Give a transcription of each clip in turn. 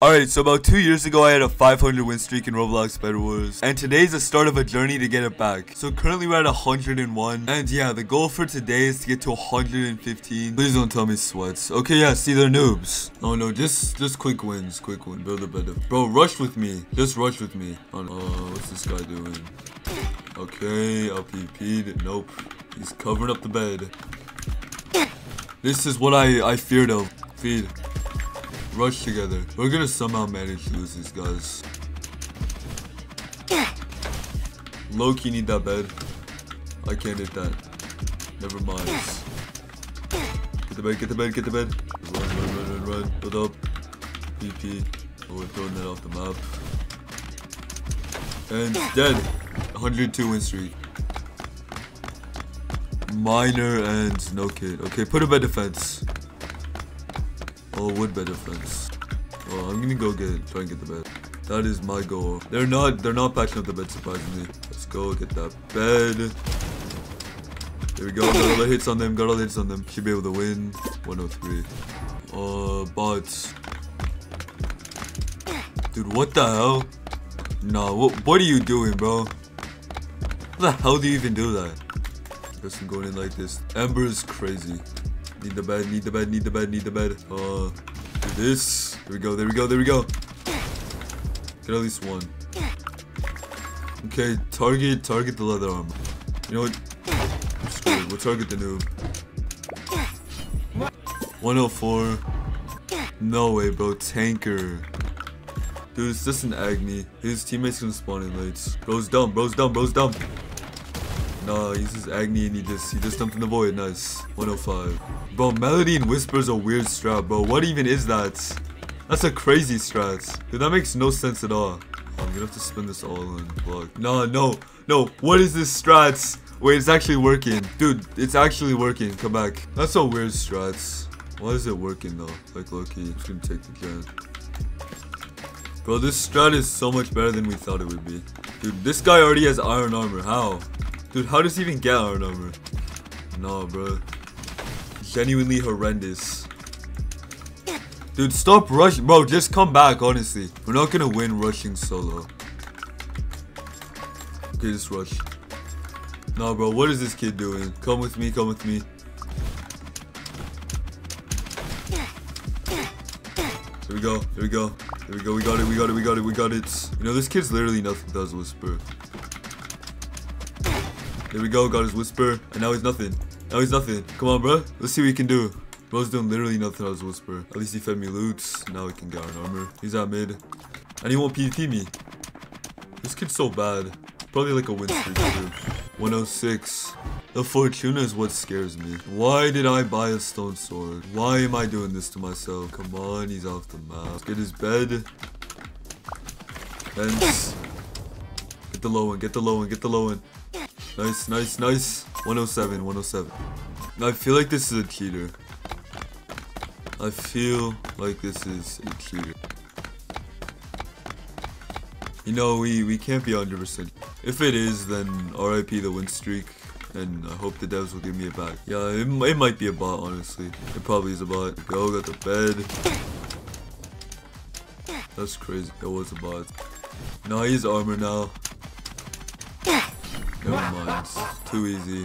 Alright, so about two years ago I had a 500 win streak in Roblox Bed Wars, and today's the start of a journey to get it back. So currently we're at 101, and yeah, the goal for today is to get to 115. Please don't tell me sweats. Okay, yeah, see, they're noobs. Oh no, just just quick wins, quick win, build a better. Bro, rush with me, just rush with me. Oh, no. what's this guy doing? Okay, LPP'd, nope. He's covering up the bed. This is what I, I feared of. Feed rush together. We're gonna somehow manage to lose these guys. Low-key need that bed. I can't hit that. Never mind. Get the bed, get the bed, get the bed. Run, run, run, run, run. Build up. PP. Oh, we're throwing that off the map. And dead. 102 win streak. Minor and no kid. Okay, put a bed defense. Oh, wood bed defense. Oh, I'm gonna go get try and get the bed. That is my goal. They're not they're not patching up the bed surprisingly. Let's go get that bed. There we go. Got all the hits on them. Got all the hits on them. Should be able to win. 103. Uh, bots. Dude, what the hell? Nah, what what are you doing, bro? How the hell do you even do that? Guess I'm going in like this. Ember is crazy. Need the bed, need the bed, need the bed, need the bed. Uh, do this. There we go, there we go, there we go. Get at least one. Okay, target, target the leather armor. You know what? Screw it, we'll target the noob. 104. No way, bro. Tanker. Dude, it's just an Agni. His teammates gonna spawn in late. Bro's dumb, bro's dumb, bro's dumb. Nah, he uses Agni and he just he just dumped in the void. Nice. 105. Bro, Melody and Whisper's a weird strat, bro. What even is that? That's a crazy strat. Dude, that makes no sense at all. I'm gonna have to spin this all in block. No, no, no. What is this strats? Wait, it's actually working. Dude, it's actually working. Come back. That's a weird strats. Why is it working though? Like. I'm just gonna take the gen. Bro, this strat is so much better than we thought it would be. Dude, this guy already has iron armor. How? Dude, how does he even get our number? No, bro. Genuinely horrendous. Dude, stop rushing. Bro, just come back, honestly. We're not gonna win rushing solo. Okay, just rush. No, bro, what is this kid doing? Come with me, come with me. Here we go, here we go. Here we go, we got it, we got it, we got it, we got it. You know, this kid's literally nothing does Whisper. There we go, got his Whisper, and now he's nothing. Now he's nothing. Come on, bro. Let's see what he can do. Bro's doing literally nothing on his Whisper. At least he fed me loot. Now we can get an armor. He's at mid. And he won't PvP me. This kid's so bad. Probably like a win streak too. 106. The Fortuna is what scares me. Why did I buy a stone sword? Why am I doing this to myself? Come on, he's off the map. Let's get his bed. Fence. Get the low one, get the low one, get the low one. Nice, nice, nice. 107, 107. I feel like this is a cheater. I feel like this is a cheater. You know, we, we can't be 100%. If it is, then RIP the win streak. And I hope the devs will give me it back. Yeah, it, it might be a bot, honestly. It probably is a bot. Go, got the bed. That's crazy. It was a bot. No, he's armor now. Never mind. Too easy.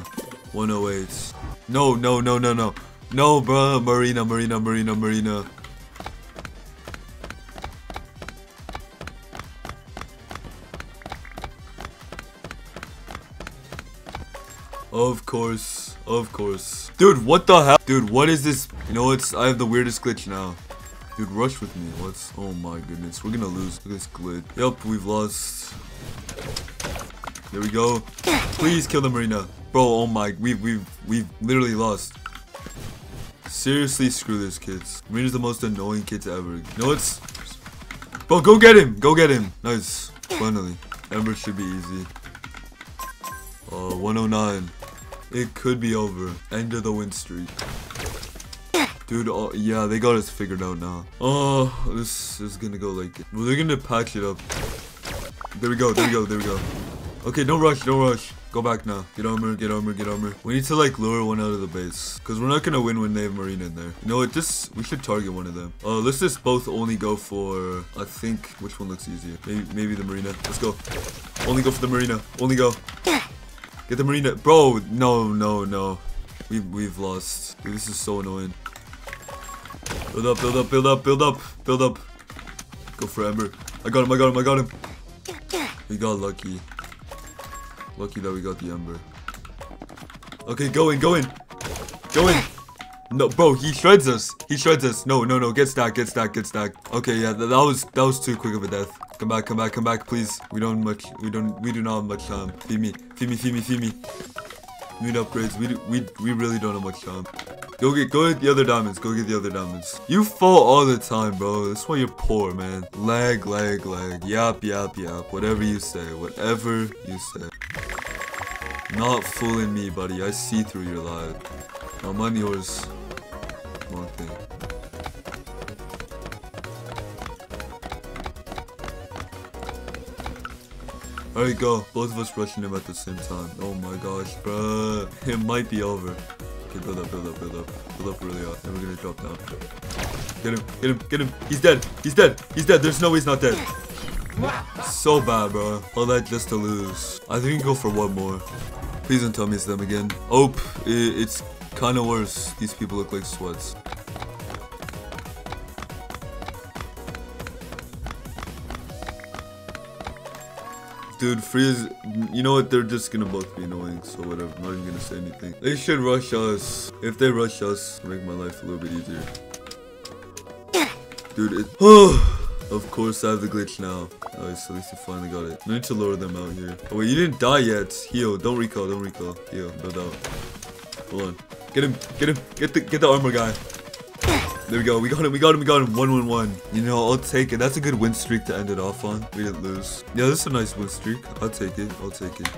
108. No, no, no, no, no. No, bro. Marina, Marina, Marina, Marina. Of course. Of course. Dude, what the hell? Dude, what is this? You know, it's I have the weirdest glitch now. Dude, rush with me. What's... Oh my goodness. We're gonna lose. Look at this glitch. Yup, we've lost. There we go. Please kill the Marina. Bro, oh my, we've, we've, we've literally lost. Seriously, screw this, kids. Marina's the most annoying kids ever. You know what's... Bro, go get him. Go get him. Nice. Finally. Ember should be easy. Uh, 109. It could be over. End of the win streak. Dude, oh, yeah, they got us figured out now. Oh, this is gonna go like... Well, they're gonna patch it up. There we go, there we go, there we go. Okay, don't rush, don't rush. Go back now. Get armor, get armor, get armor. We need to like lure one out of the base. Cause we're not gonna win when they have marine in there. You know what? This we should target one of them. Uh let's just both only go for I think which one looks easier. Maybe maybe the marina. Let's go. Only go for the marina. Only go. Get the marina. Bro, no, no, no. We've we've lost. Dude, this is so annoying. Build up, build up, build up, build up, build up. Go for Ember. I got him, I got him, I got him. We got lucky. Lucky that we got the Ember. Okay, go in, go in. Go in. No, bro, he shreds us. He shreds us. No, no, no. Get stacked, get stacked, get stacked. Okay, yeah, that, that was that was too quick of a death. Come back, come back, come back, please. We don't much. We don't. We do not have much time. Feed me, feed me, feed me, feed me. Need upgrades. We do, we we really don't have much time. Go get go get the other diamonds. Go get the other diamonds. You fall all the time, bro. That's why you're poor, man. Lag, lag, lag. Yap, yap, yap. Whatever you say. Whatever you say. Not fooling me, buddy. I see through your lie. Now mine yours. One thing. Alright, go. Both of us rushing him at the same time. Oh my gosh, bruh. It might be over. Okay, build up, build up, build up. Build up really hard. Then we're gonna drop down. Get him, get him, get him. He's dead. He's dead. He's dead. There's no way he's not dead. So bad, bro. All that just to lose. I think we can go for one more. Please don't tell me it's them again. Oh, it's kind of worse. These people look like sweats. Dude, freeze. You know what? They're just gonna both be annoying, so whatever. I'm not even gonna say anything. They should rush us. If they rush us, make my life a little bit easier. Dude, it. Of course, I have the glitch now. Nice, at least you finally got it. I need to lower them out here. Oh, wait, you didn't die yet. Heal. Don't recall. Don't recall. Heal. No doubt. Hold on. Get him. Get him. Get the get the armor guy. There we go. We got him. We got him. We got him. One, one, one. You know, I'll take it. That's a good win streak to end it off on. We didn't lose. Yeah, this is a nice win streak. I'll take it. I'll take it.